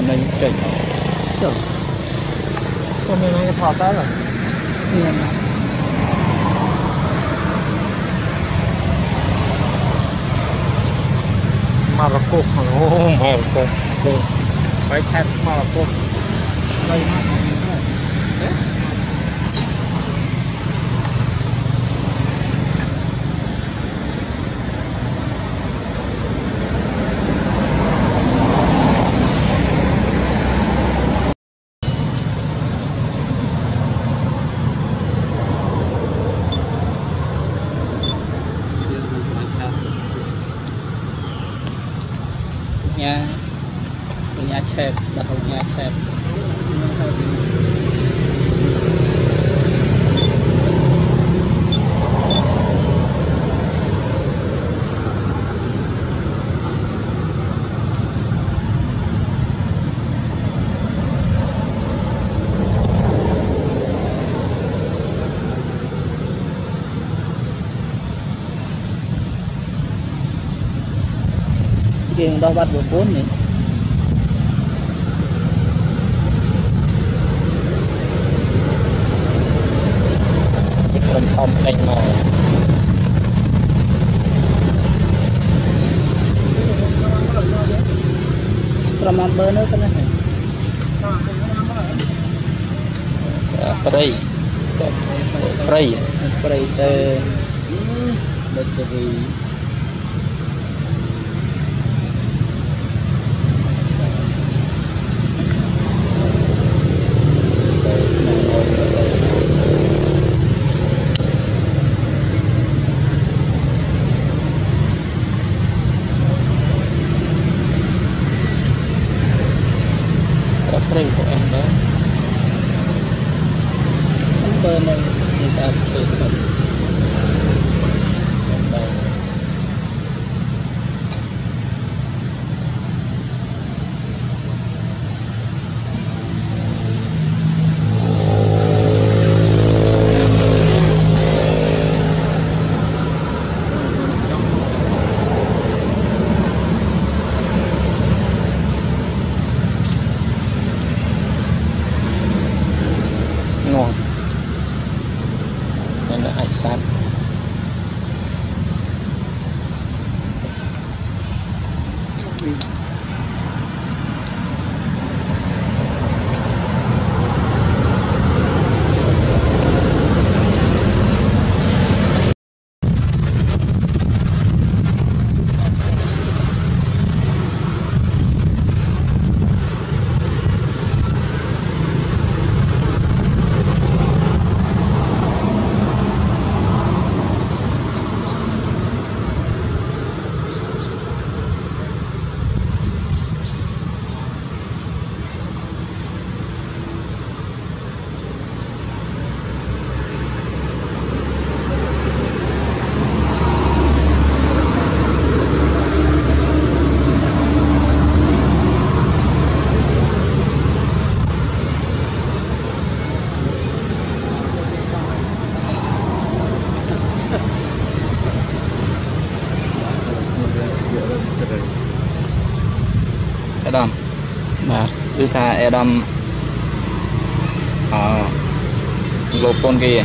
អានឹងចេញចុះខ្ញុំមានឯងថតតើមានមករកុកអូមករកុកទៅបាយខេតមករកុកហើយមក chẹp đặt hồng mai chẹp. Tiền đo bắt 44 này. បាត់9នេះជាក្រុមធំដេញមកប្រមាណបើនៅទៅណាព្រៃព្រៃព្រៃទៅដឹកទៅ chúng ta Adam. À, Lopon kia.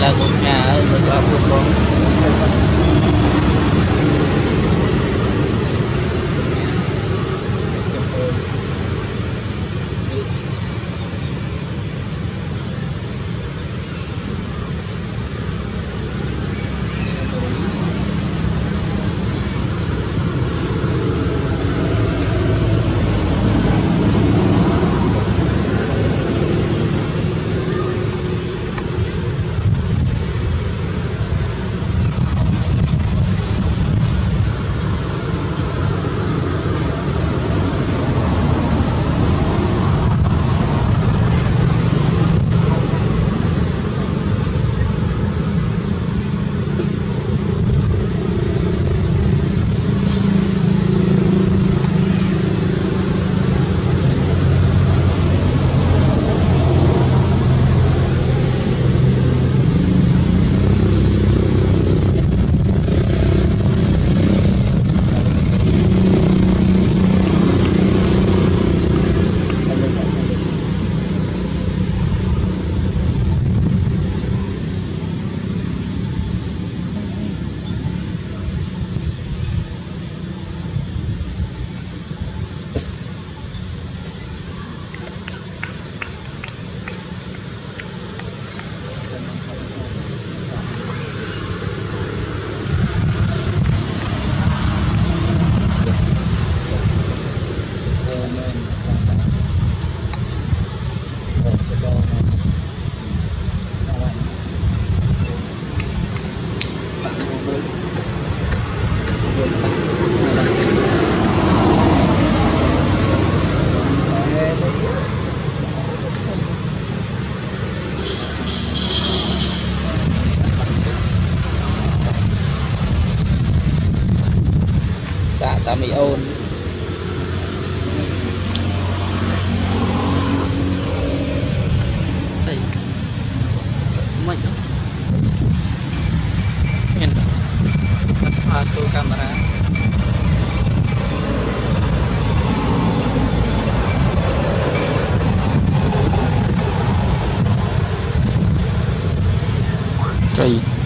Là cũng nhà ở nuestro.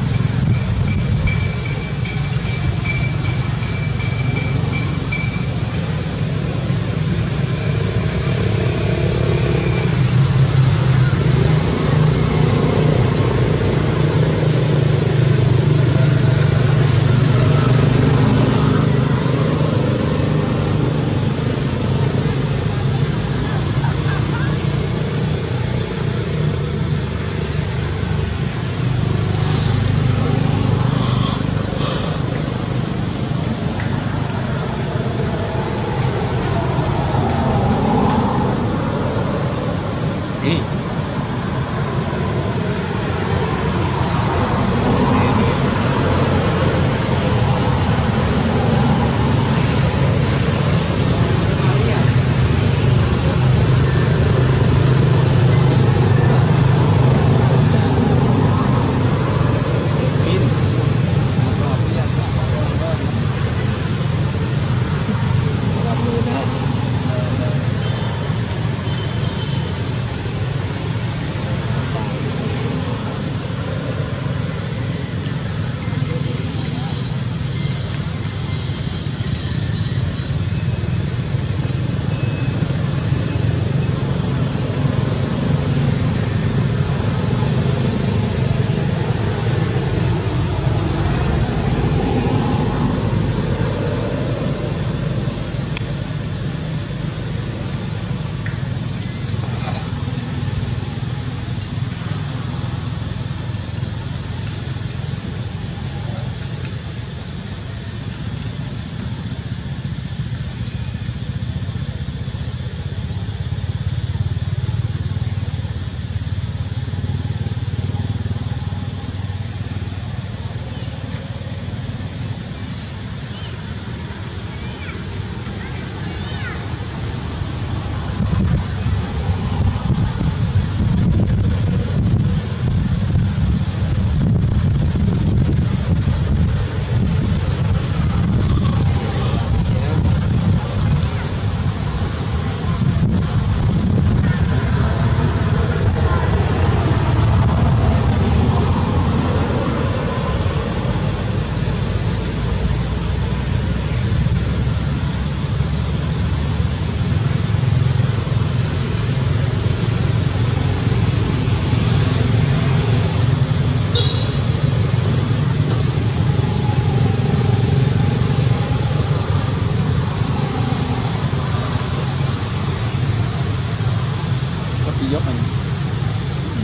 ពីយកអញ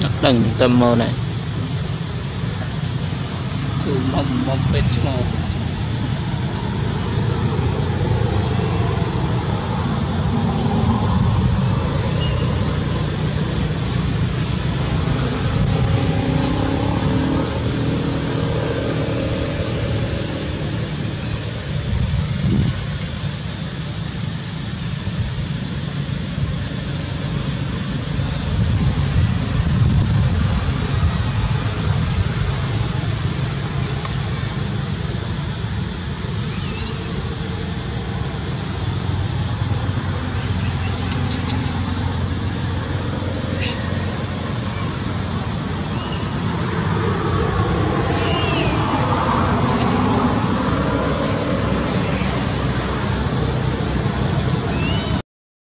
ដឹកដឹងទៅមកណែគឺមកមកពេទ្យឆ្មោះ